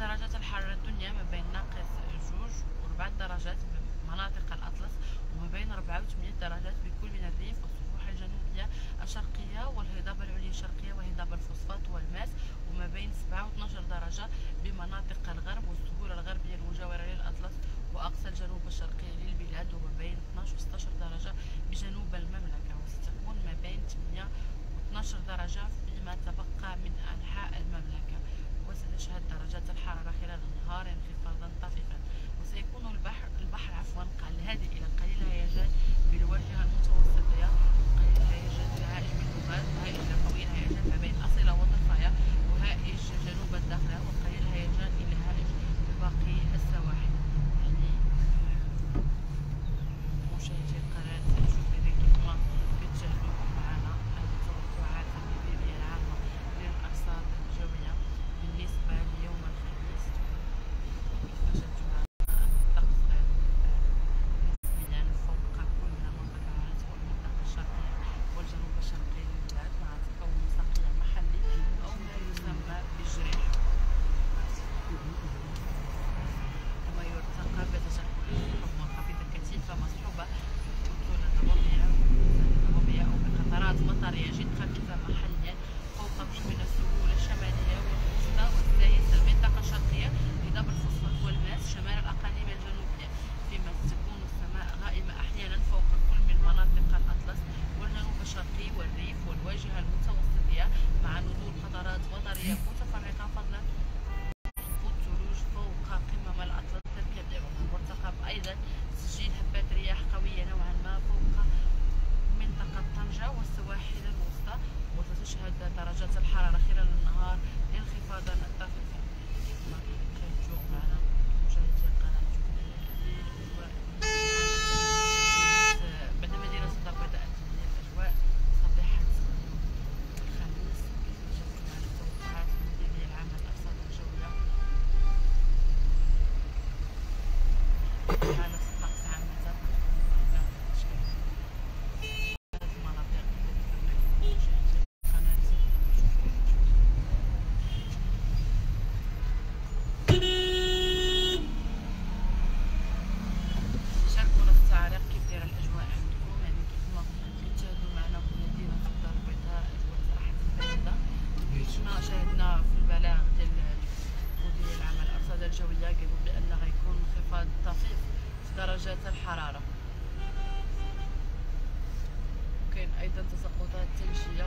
درجات الحرارة الدنيا ما بين ناقص جوج وربعة درجات بمناطق الأطلس وما بين ربعة وثمانية درجات بكل من الريف والسفوح الجنوبية الشرقية والهضاب العليا الشرقية وهضاب الفوسفات والماس وما بين سبعة واثناشر درجة بمناطق الغرب والسهول الغربية المجاورة للأطلس وأقصى الجنوب الشرقي للبلاد وما بين 12 و 16 درجة بجنوب المملكة وستكون ما بين ثمانية و 12 درجة فيما تبقى من أنحاء المملكة. وستشهد درجات الحرارة خلال النهار انخفاضا طفيفا وسيكون البحر, البحر أيضا تسجيل هبات رياح قوية نوعا ما فوق منطقة طنجة والسواحل الوسطى وستشهد درجات الحرارة خلال النهار انخفاضا طفيفا الجوية قالوا بان غيكون انخفاض طفيف في درجات الحرارة. وكاين أيضا تساقطات ثلجيه